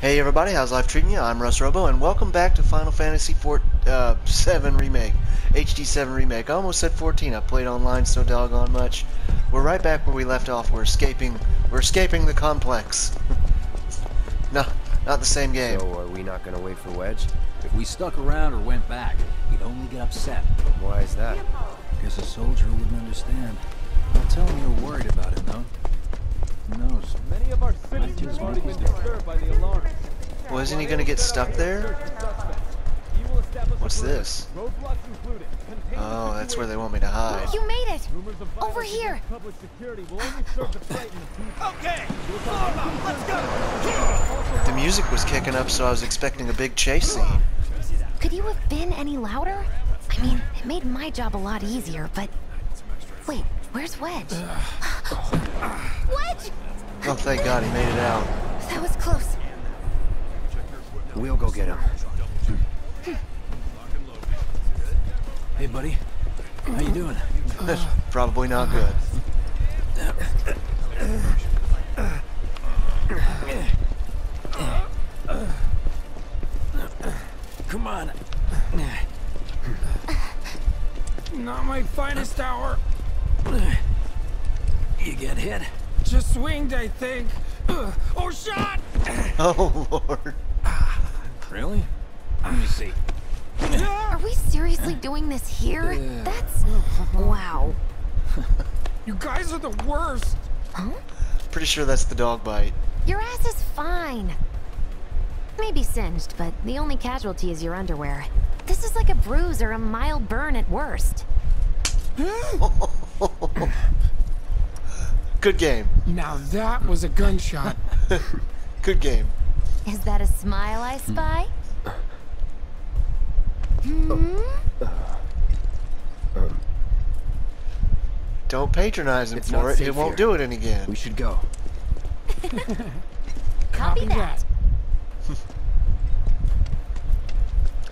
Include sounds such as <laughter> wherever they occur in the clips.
Hey everybody, how's life treating you? I'm Russ Robo, and welcome back to Final Fantasy 4, uh, 7 Remake. HD 7 Remake. I almost said 14. I played online so doggone much. We're right back where we left off. We're escaping. We're escaping the complex. <laughs> no, not the same game. So are we not gonna wait for Wedge? If we stuck around or went back, he'd only get upset. Why is that? Guess a soldier wouldn't understand. Don't tell me you're worried about him, though. Knows? Many of our cities Just have already been monkeys don't. disturbed by the alarm. Well, isn't he gonna get stuck there? What's this? Roadblocks included. Contain Oh, that's where they want me to hide. You made it! Rumors of violence Over here. Public security will only serve to frighten the people. Okay, let's go. The music was kicking up, so I was expecting a big chase scene. Could you have been any louder? I mean, it made my job a lot easier, but... Wait, where's Wedge? <gasps> Wedge! Oh, thank God he made it out. That was close. We'll go get him. Hey, buddy. How you doing? That's Probably not good. Come on. Not my finest hour. You get hit? Just swinged, I think. <clears throat> Ugh. Oh, shot! <laughs> Oh, Lord. <sighs> Really? Let me see. Are we seriously doing this here? That's... Wow. <laughs> You guys are the worst. Huh? Pretty sure that's the dog bite. Your ass is fine. Maybe singed, but the only casualty is your underwear. This is like a bruise or a mild burn at worst. <gasps> <laughs> Good game. Now that was a gunshot. <laughs> Good game. Is that a smile I spy? Hmm? Don't patronize him It's for not it. He won't here. do it any again. We should go. <laughs> Copy that. <laughs>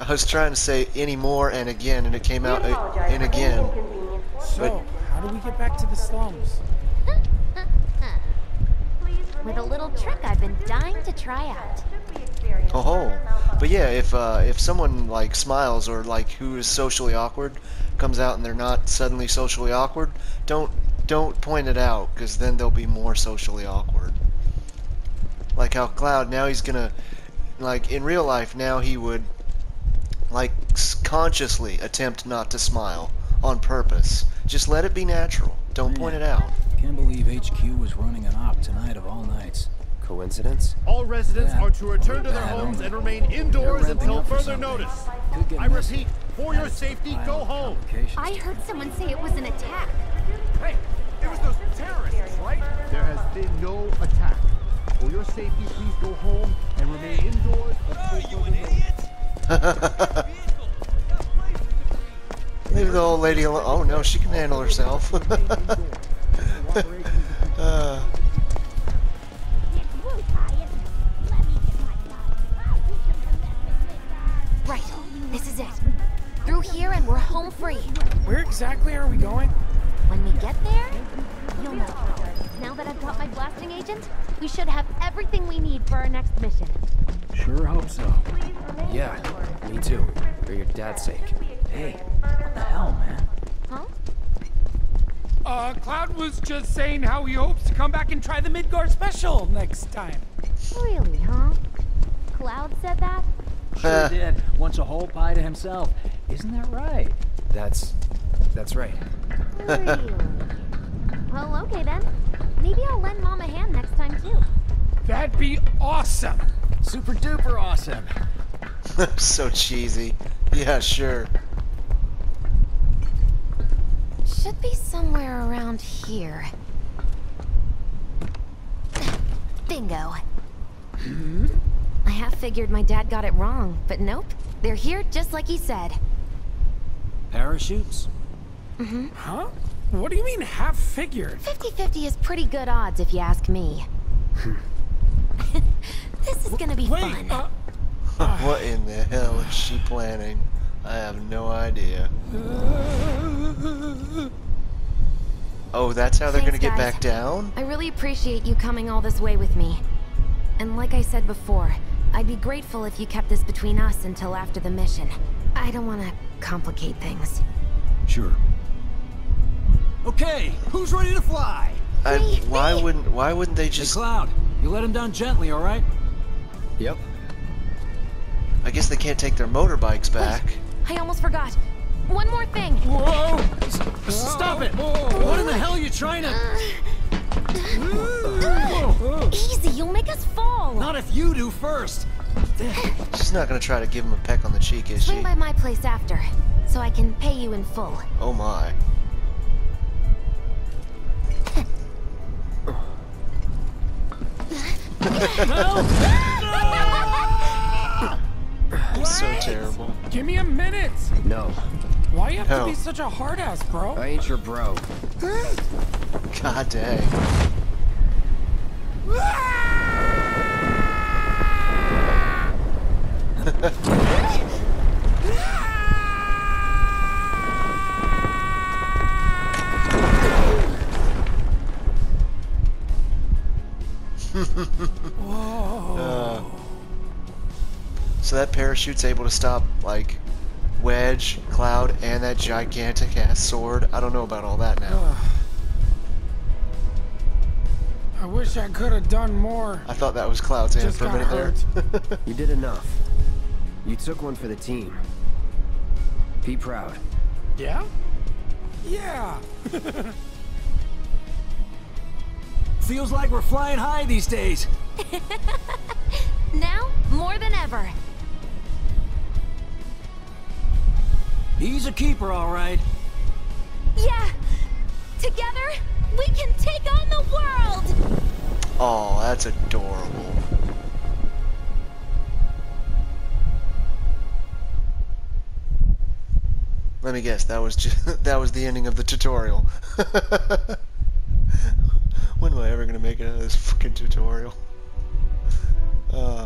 I was trying to say any more and again, and it came out and again. So, how do we get back to the slums? With a little trick I've been dying to try out. Oh, but yeah, if uh, if someone like smiles or like who is socially awkward comes out and they're not suddenly socially awkward, don't don't point it out because then they'll be more socially awkward. Like how Cloud now he's gonna like in real life now he would like consciously attempt not to smile on purpose. Just let it be natural. Don't point it out. Can't believe HQ was running an op tonight of all nights. Coincidence? All residents Yeah. are to return to their Bad homes omen. and remain indoors until further notice. Could I messy. repeat, for your safety, go home. I heard someone say it was an attack. Hey, it was those terrorists, right? There has been no attack. For your safety, please go home and remain indoors until further notice. <laughs> Leave the old lady alone. Oh no, she can handle herself. <laughs> uh, <laughs> Right, this is it. Through here and we're home free. Where exactly are we going? When we get there, you'll know. Now that I've got my blasting agent, we should have everything we need for our next mission. Sure hope so. Yeah, me too. For your dad's sake. Hey, what the hell, man? Huh? Uh, Cloud was just saying how he hopes to come back and try the Midgar special next time. Really, huh? Cloud said that? Sure did. Wants a whole pie to himself. Isn't that right? That's... that's right. Really? well, okay then. Maybe I'll lend Mom a hand next time too. That'd be awesome. Super duper awesome. <laughs> so cheesy. Yeah, sure. Should be somewhere around here. Bingo. I half figured my dad got it wrong, but nope. They're here just like he said. Parachutes? Huh? What do you mean half figured? 50-50 is pretty good odds if you ask me. <laughs> this is gonna be Wait, fun. uh, <laughs> what in the hell is she planning? I have no idea. Oh, that's how they're Thanks, gonna get guys. back down? I really appreciate you coming all this way with me. And like I said before, I'd be grateful if you kept this between us until after the mission. I don't want to complicate things. Sure. Okay, who's ready to fly? I, Me, why me. wouldn't Why wouldn't they Hey, just? Cloud, you let him down gently, all right? Yep. I guess they can't take their motorbikes back. I almost forgot. One more thing. Whoa! S- Stop it! What in the hell are you trying to... Whoa. Easy, you'll make us fall. Not if you do first. She's not gonna try to give him a peck on the cheek, is she? Swing by my place after, so I can pay you in full. Oh my. <laughs> so ah! Give me a minute. No. Why you have No. to be such a hard ass, bro? I ain't your bro. <laughs> God dang. <laughs> <laughs> so that parachute's able to stop like Wedge, Cloud, and that gigantic ass sword. I don't know about all that now. <sighs> I wish I could have done more. I thought that was Cloud's hand Just for a got minute there. <laughs> You did enough. You took one for the team. Be proud. Yeah? Yeah. <laughs> Feels like we're flying high these days. <laughs> Now, more than ever. He's a keeper, all right. Yeah. Together, we can take on the world. oh, that's adorable. Let me guess. That was just <laughs> that was the ending of the tutorial. <laughs> when am I ever gonna make it out of this fucking tutorial? Uh,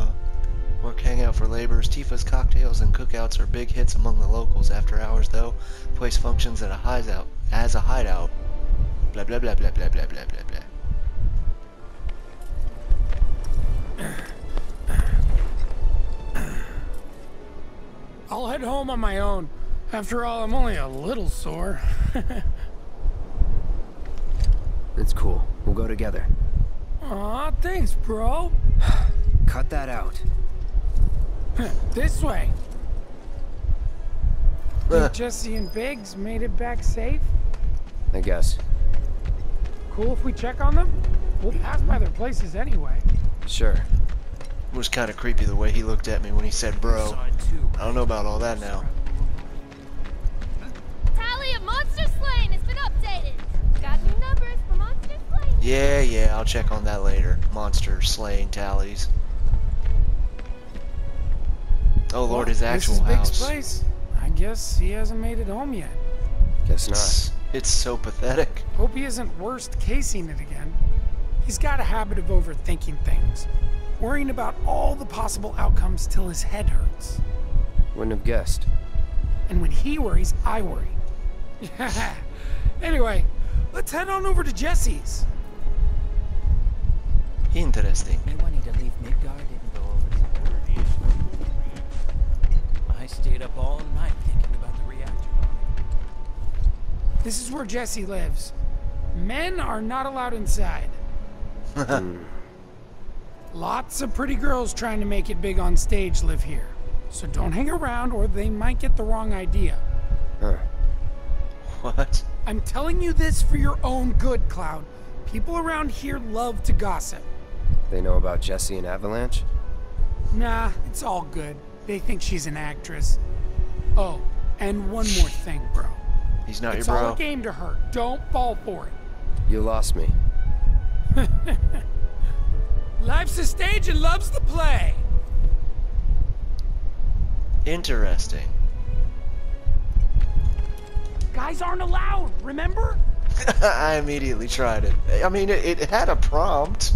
work hangout for laborers. Tifa's cocktails and cookouts are big hits among the locals. After hours, though, the place functions at a hideout as a hideout. Blah blah blah blah blah blah blah blah blah. I'll head home on my own. After all, I'm only a little sore. <laughs> It's cool. We'll go together. Aw, thanks, bro. <sighs> Cut that out. <laughs> This way. Uh. Think Jessie and Biggs made it back safe? I guess. Cool if we check on them? We'll pass by their places anyway. Sure. It was kind of creepy the way he looked at me when he said bro. I don't know about all that now. Tally of monster slain has been updated. Got new numbers for monster slain. Yeah, yeah, I'll check on that later. Monster slaying tallies. Oh lord, his actual this is Biggs' house. place. I guess he hasn't made it home yet. Guess not. It's, it's so pathetic. Hope he isn't worst casing it again. He's got a habit of overthinking things, worrying about all the possible outcomes till his head hurts. Wouldn't have guessed. And when he worries, I worry. <laughs> anyway, let's head on over to Jessie's. Interesting. Anyone need to leave Midgar stayed up all night thinking about the reactor. This is where Jessie lives. Men are not allowed inside. <laughs> Lots of pretty girls trying to make it big on stage live here. So don't hang around or they might get the wrong idea. Huh. What? I'm telling you this for your own good, Cloud. People around here love to gossip. They know about Jessie and Avalanche? Nah, it's all good. They think she's an actress. Oh, and one more thing, bro. He's not It's your all a game to her. Don't fall for it. You lost me. <laughs> Life's a stage and love's the play. Interesting. Guys aren't allowed, remember? <laughs> I immediately tried it. I mean, it, it had a prompt.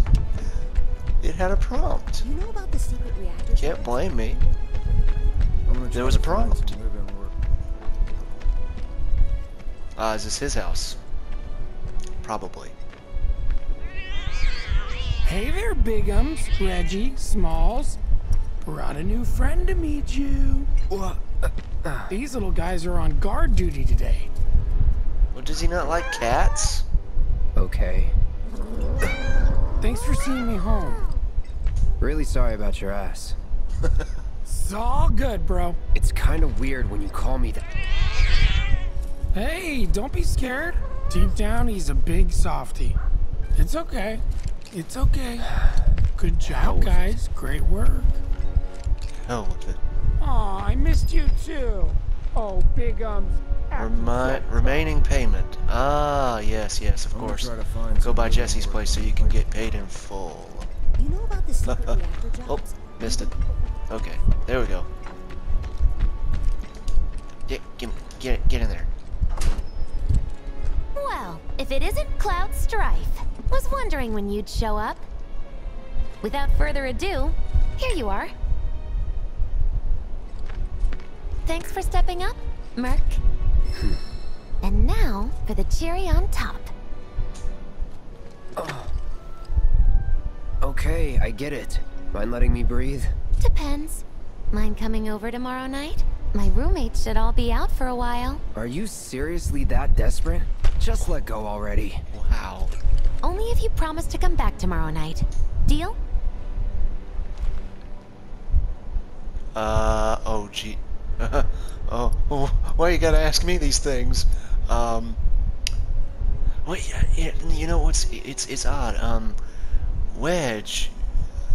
It had a prompt. You know about the secret reactor? Can't blame me. I'm gonna There was a to find prompt. some. Uh, is this his house? Probably. Hey there, Bigums, Reggie, Smalls. Brought a new friend to meet you. What? These little guys are on guard duty today. Well, does he not like cats? Okay. Thanks for seeing me home. Really sorry about your ass. <laughs> It's all good, bro. It's kind of weird when you call me that. Hey, don't be scared. Deep down, he's a big softy. It's okay. It's okay. Good job, guys. Great work. Hell with it. Aw, I missed you too. Oh, Bigums. Remi- remaining payment. Ah, yes, yes, of I'm course. try to find Go by Jessie's place so you can get paid in full. You know about the secret reactor Oh, missed it. Okay, there we go. Get, get, get, get in there. Well, if it isn't Cloud Strife. Was wondering when you'd show up. Without further ado, here you are. Thanks for stepping up, Merc. Hmm. and now for the cherry on top. Oh. Okay, I get it. Mind letting me breathe? Depends. Mind coming over tomorrow night? My roommates should all be out for a while. Are you seriously that desperate? Just let go already. Wow. Only if you promise to come back tomorrow night. Deal? Uh, oh, gee. oh, <laughs> oh, why you gotta ask me these things? Um, wait, yeah, yeah, you know what's, it's, it's odd, um, Wedge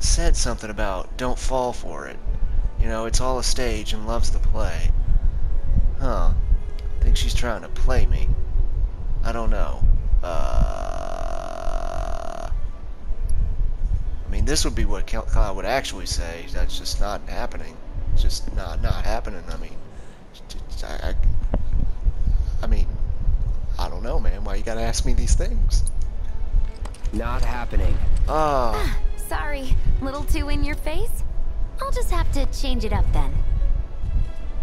said something about don't fall for it. You know, it's all a stage and loves the play. Huh. Think she's trying to play me. I don't know. Uh... I mean, this would be what Cloud would actually say. That's just not happening. It's just not not happening. I mean, I, I, I mean, I don't know, man. Why you gotta ask me these things? Not happening. Ah, Sorry, little too in your face? I'll just have to change it up then.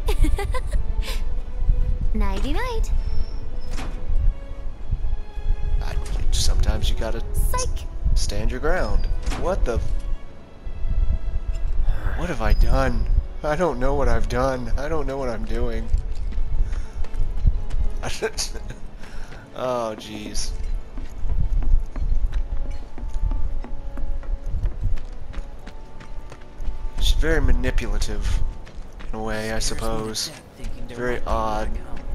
<laughs> Nighty night. I, sometimes you gotta Psych. stand your ground. What the? What have I done? I don't know what I've done. I don't know what I'm doing. <laughs> oh, jeez. Very manipulative, in a way, I suppose. Very odd.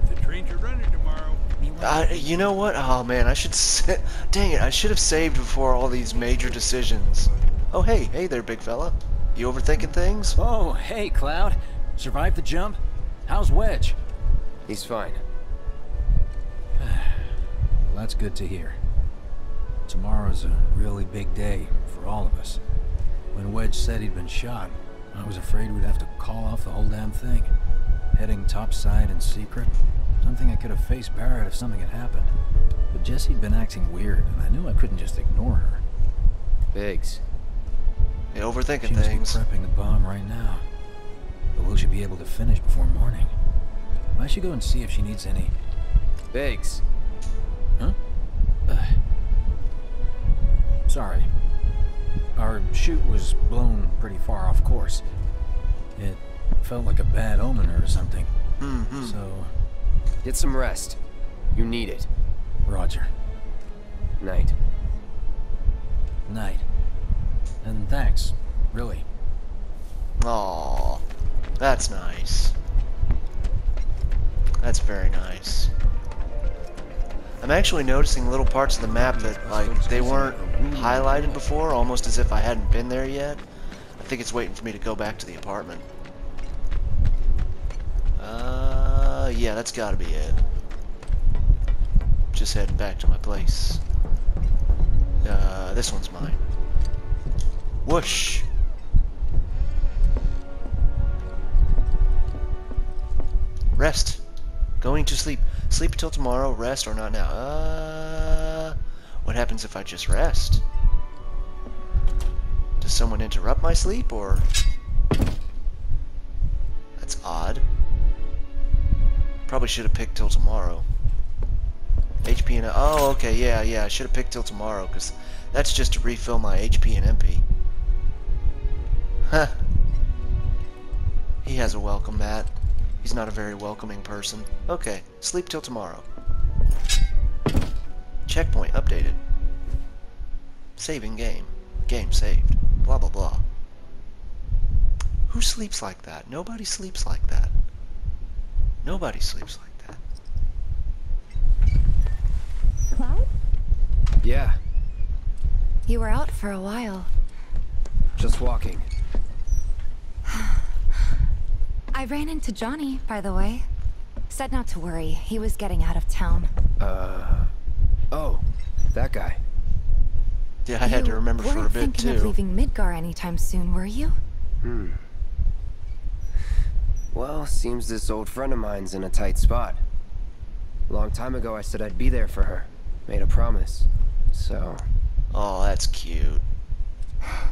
The trains are running tomorrow. I, you know what? Oh man, I should. Sa- <laughs> Dang it! I should have saved before all these major decisions. Oh hey, hey there, big fella. You overthinking things? Oh, hey, Cloud. Survived the jump? How's Wedge? He's fine. Well, <sighs> that's good to hear. Tomorrow's a really big day for all of us. When Wedge said he'd been shot, I was afraid we'd have to call off the whole damn thing. Heading topside in secret. Something I could have faced Barret if something had happened. But Jessie'd been acting weird, and I knew I couldn't just ignore her. Biggs. You overthinking She must be prepping the bomb right now. But will she be able to finish before morning? I should go and see if she needs any. Biggs. Huh? Uh, sorry. Our chute was blown pretty far off course. It felt like a bad omen or something. Mm-hmm. So, Get some rest. You need it. Roger. Night. Night. And thanks, really. Aw, that's nice. That's very nice. I'm actually noticing little parts of the map that, like, they weren't highlighted before, almost as if I hadn't been there yet. I think it's waiting for me to go back to the apartment. Uh, yeah, that's gotta be it. Just heading back to my place. Uh, this one's mine. Whoosh! Rest. Going to sleep. Sleep until tomorrow, rest or not now. Uh, what happens if I just rest? Does someone interrupt my sleep, or... That's odd. Probably should have picked till tomorrow. HP and... Oh, okay, yeah, yeah, I should have picked till tomorrow, because that's just to refill my HP and MP. Huh. He has a welcome mat. He's not a very welcoming person. Okay, sleep till tomorrow. Checkpoint updated. Saving game. Game saved. Blah blah blah. Who sleeps like that? Nobody sleeps like that. Nobody sleeps like that. Cloud? Yeah, You were out for a while. just walking. I ran into Johnny, by the way. Said not to worry. He was getting out of town. Uh. Oh, that guy. Yeah, I had to remember for a weren't bit thinking of too. leaving Midgar anytime soon, were you? Hmm. Well, seems this old friend of mine's in a tight spot. Long time ago, I said I'd be there for her. Made a promise. So, Oh, that's cute. <sighs> <sighs> <sighs>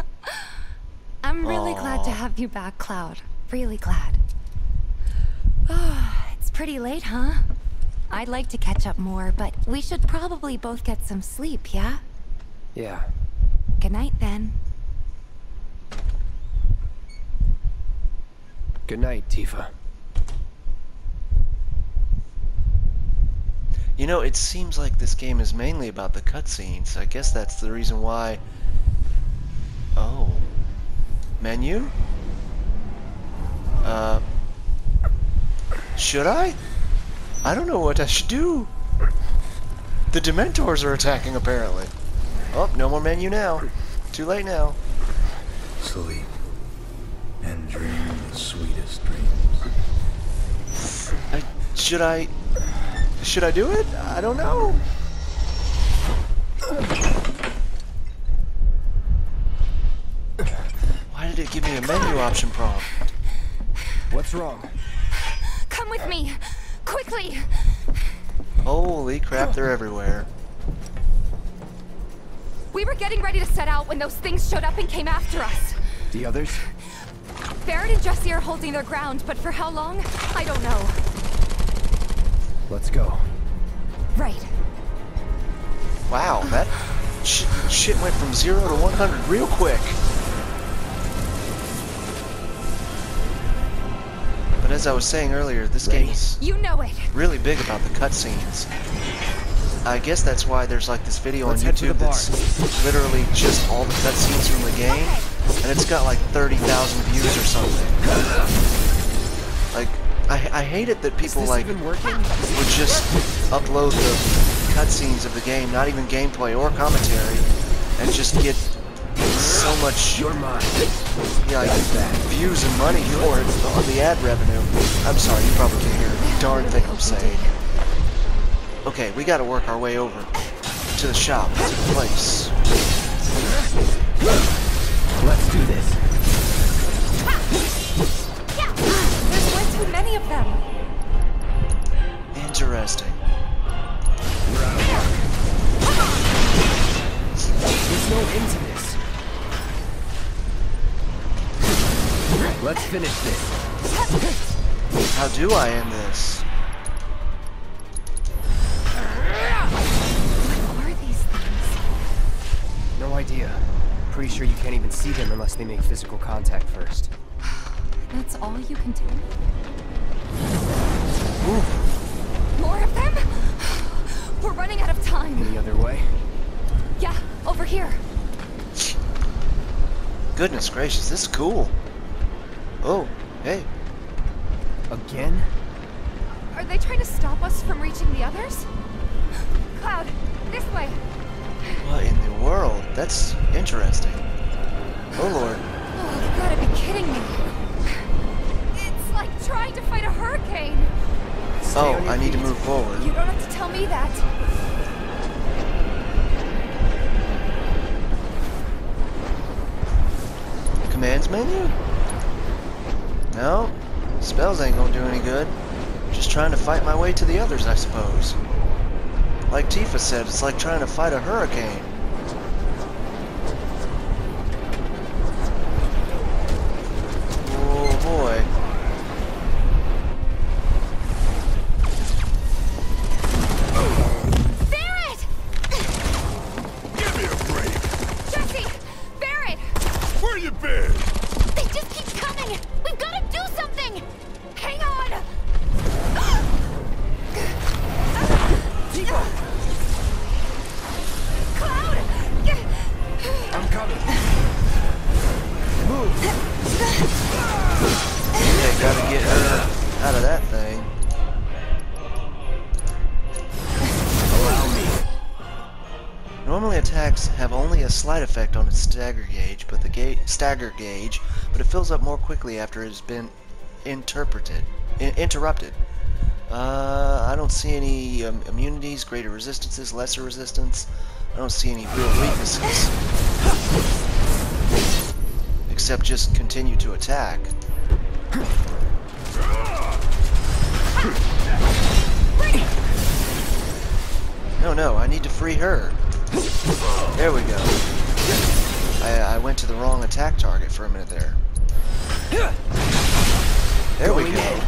I'm really glad to have you back, Cloud. Really glad. Ah, <sighs> it's pretty late, huh? I'd like to catch up more, but we should probably both get some sleep, yeah? Yeah. Good night, then. Good night, Tifa. You know, it seems like this game is mainly about the cutscenes. I guess that's the reason why. Menu? Uh. Should I? I don't know what I should do. The Dementors are attacking, apparently. Oh, no more menu now. Too late now. Sleep. And dream the sweetest dreams. I, should I? Should I do it? I don't know. Why did it give me a menu option prompt? What's wrong? Come with me! Quickly! Holy crap, they're <gasps> everywhere. We were getting ready to set out when those things showed up and came after us. The others? Barret and Jessie are holding their ground, but for how long? I don't know. Let's go. Right. Wow, that sh shit went from 0 to 100 real quick. But as I was saying earlier, this game is You know it. really big about the cutscenes. I guess that's why there's like this video Let's on head to the YouTube that's literally just all the cutscenes from the game, and it's got like 30,000 views or something. Like, I, I hate it that people like would just upload the cutscenes of the game, not even gameplay or commentary, and just get so much You're mine. yeah, like, views and money for it on the ad revenue. I'm sorry, you probably can't hear a darn thing I'm saying. Okay, we gotta work our way over to the shop, to the place. Let's do this. There's way too many of them. Interesting. We're out of luck. There's no end Let's finish this. How do I end this? What are these things? No idea. Pretty sure you can't even see them unless they make physical contact first. That's all you can do? Ooh, More of them? We're running out of time. Any other way? Yeah, over here. goodness gracious, this is cool. Oh, hey, Again? Are they trying to stop us from reaching the others? Cloud, this way. what in the world? That's interesting. Oh lord. Oh, you gotta be kidding me. It's like trying to fight a hurricane. Oh, Stay Oh, on your I need to move forward. You don't have to tell me that. Commands menu? No, spells ain't gonna do any good. Just trying to fight my way to the others, I suppose. Like Tifa said, it's like trying to fight a hurricane. Have only a slight effect on its stagger gauge, but the ga stagger gauge, but it fills up more quickly after it has been interpreted, in interrupted. Uh, I don't see any um, immunities, greater resistances, lesser resistance. I don't see any real weaknesses. Except just continue to attack. No, no, I need to free her. There we go. I, uh, I went to the wrong attack target for a minute there. There we go.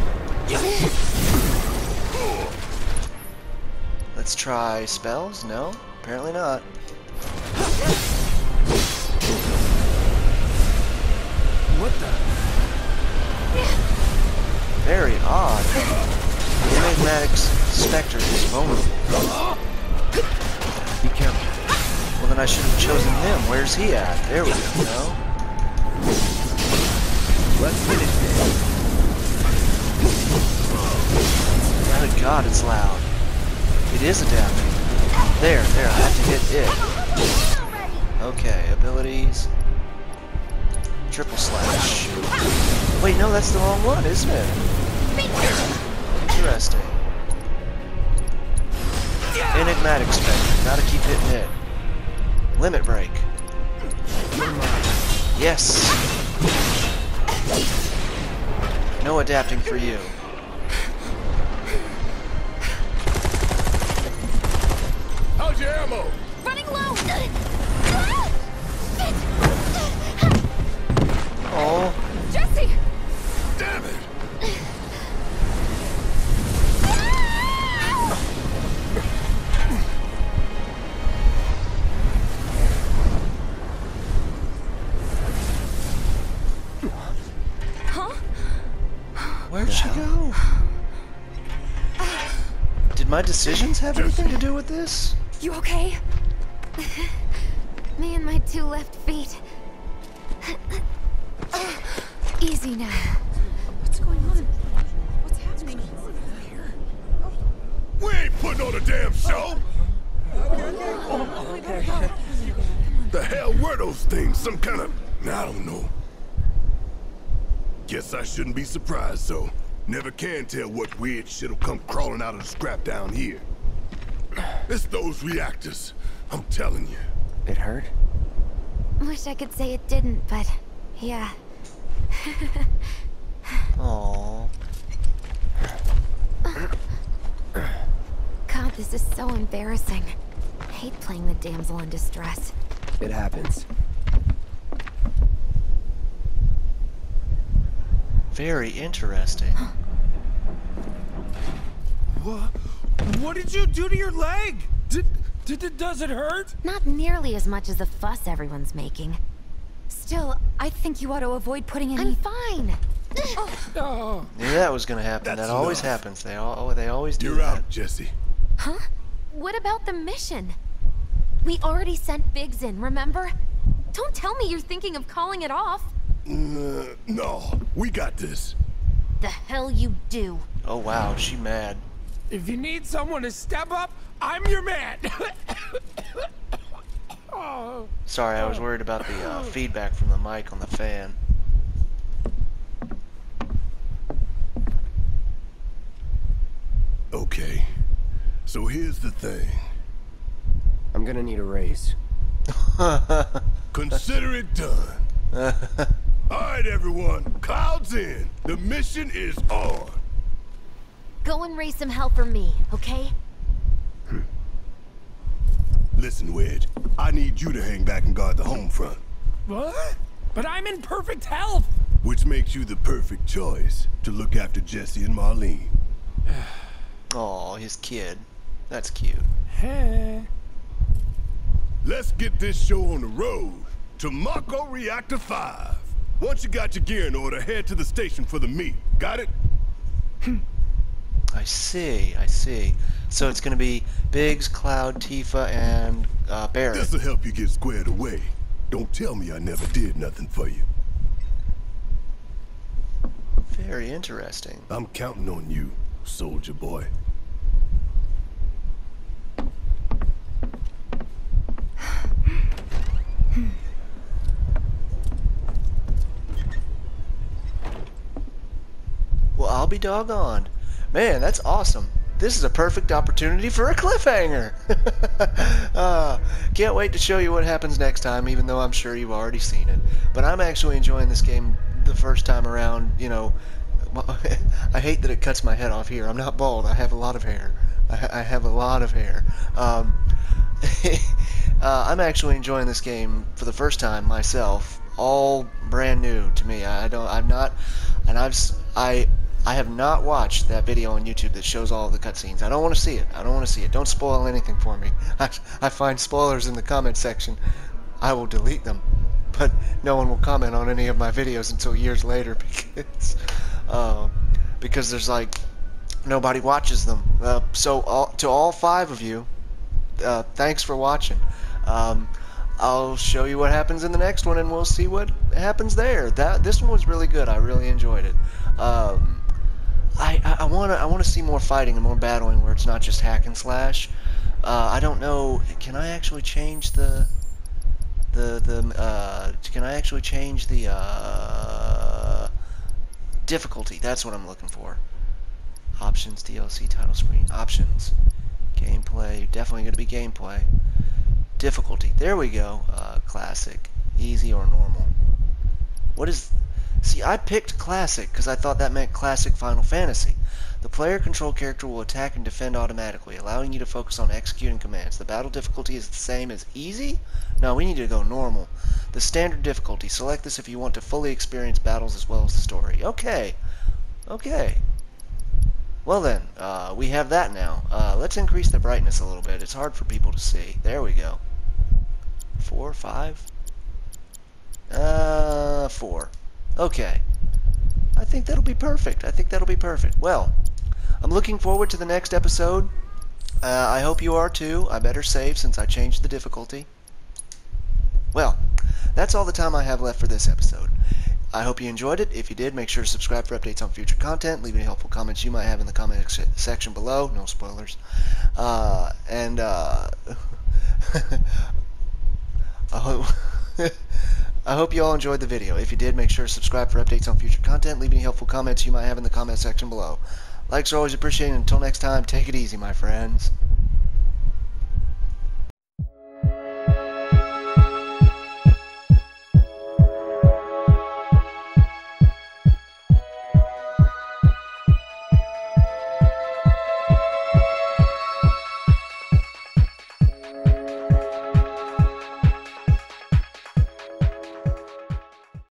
Let's try spells? No? Apparently not. What the? Very odd. The enigmatic specter is vulnerable. Be careful. Then I should have chosen him. Where's he at? There we go. Let's finish this. Good God, it's loud. It is a adapting. There, there, I have to hit it. Okay, abilities. Triple slash. Wait, no, that's the wrong one, isn't it? Interesting. Enigmatic Spectre. Gotta keep hitting it. Limit break. Yes! No adapting for you. How's your ammo? Running low! Decisions have anything to do with this? You okay? <laughs> Me and my two left feet. <sighs> Easy now. What's going on? What's happening? We ain't putting on a damn show! The hell were those things? Some kind of... I don't know. Guess I shouldn't be surprised, so... Never can tell what weird shit'll come crawling out of the scrap down here. It's those reactors. I'm telling you. It hurt? Wish I could say it didn't, but yeah. Aww. God, this is so embarrassing. I hate playing the damsel in distress. It happens. Very interesting. <gasps> What? What did you do to your leg? Did, did it, does it hurt? Not nearly as much as the fuss everyone's making. Still, I think you ought to avoid putting any... I'm fine. <gasps> Oh, oh. Knew that was gonna happen. That's that always enough. happens. They all oh, they always do You're that. out, Jessie. Huh? What about the mission? We already sent Biggs in, remember? Don't tell me you're thinking of calling it off. Uh, no, we got this. The hell you do. Oh wow, she mad. if you need someone to step up, I'm your man. oh. <coughs> Sorry, I was worried about the uh, <coughs> feedback from the mic on the fan. Okay, so here's the thing. I'm gonna need a raise. <laughs> Consider it done. <laughs> All right, everyone. Clouds in. The mission is on. Go and raise some hell for me, okay? Listen, Wedge. I need you to hang back and guard the home front. What? But I'm in perfect health. Which makes you the perfect choice to look after Jessie and Marlene. <sighs> Oh, his kid. That's cute. Hey. Let's get this show on the road to Mako Reactor 5. Once you got your gear in order, head to the station for the meet. Got it? I see, I see. So it's gonna be Biggs, Cloud, Tifa, and uh, Barret. This'll help you get squared away. Don't tell me I never did nothing for you. Very interesting. I'm counting on you, soldier boy. Be doggone. Man, that's awesome. This is a perfect opportunity for a cliffhanger. <laughs> uh, can't wait to show you what happens next time, even though I'm sure you've already seen it. But I'm actually enjoying this game the first time around. You know, <laughs> I hate that it cuts my head off here. I'm not bald. I have a lot of hair. I, have a lot of hair. Um, <laughs> uh, I'm actually enjoying this game for the first time myself. All brand new to me. I don't. I'm not. And I've. I. I have not watched that video on YouTube that shows all the cutscenes. I don't want to see it. I don't want to see it. Don't spoil anything for me. <laughs> I, I find spoilers in the comment section. I will delete them. But no one will comment on any of my videos until years later <laughs> because uh, because there's like nobody watches them. Uh, so all, to all five of you, uh, thanks for watching. Um, I'll show you what happens in the next one, and we'll see what happens there. That this one was really good. I really enjoyed it. Um, I I- to I want to see more fighting and more battling where it's not just hack and slash. Uh, I don't know. Can I actually change the the the uh, can I actually change the uh, difficulty? That's what I'm looking for. Options, DLC, title screen, options, gameplay. Definitely going to be gameplay. Difficulty. There we go. Uh, classic, easy, or normal. What is? See, I picked classic because I thought that meant classic Final Fantasy. The player control character will attack and defend automatically, allowing you to focus on executing commands. The battle difficulty is the same as easy? No, we need to go normal. The standard difficulty. Select this if you want to fully experience battles as well as the story. Okay. Okay. Well then, uh, we have that now. Uh, let's increase the brightness a little bit. It's hard for people to see. There we go. Four, five? Uh, four. Okay. I think that'll be perfect. I think that'll be perfect. Well, I'm looking forward to the next episode. Uh, I hope you are too. I better save since I changed the difficulty. Well, that's all the time I have left for this episode. I hope you enjoyed it. If you did, make sure to subscribe for updates on future content. Leave any helpful comments you might have in the comment se- section below. No spoilers. Uh, and uh, <laughs> I hope <laughs> I hope you all enjoyed the video. If you did, make sure to subscribe for updates on future content. Leave any helpful comments you might have in the comment section below. Likes are always appreciated. Until next time, take it easy, my friends.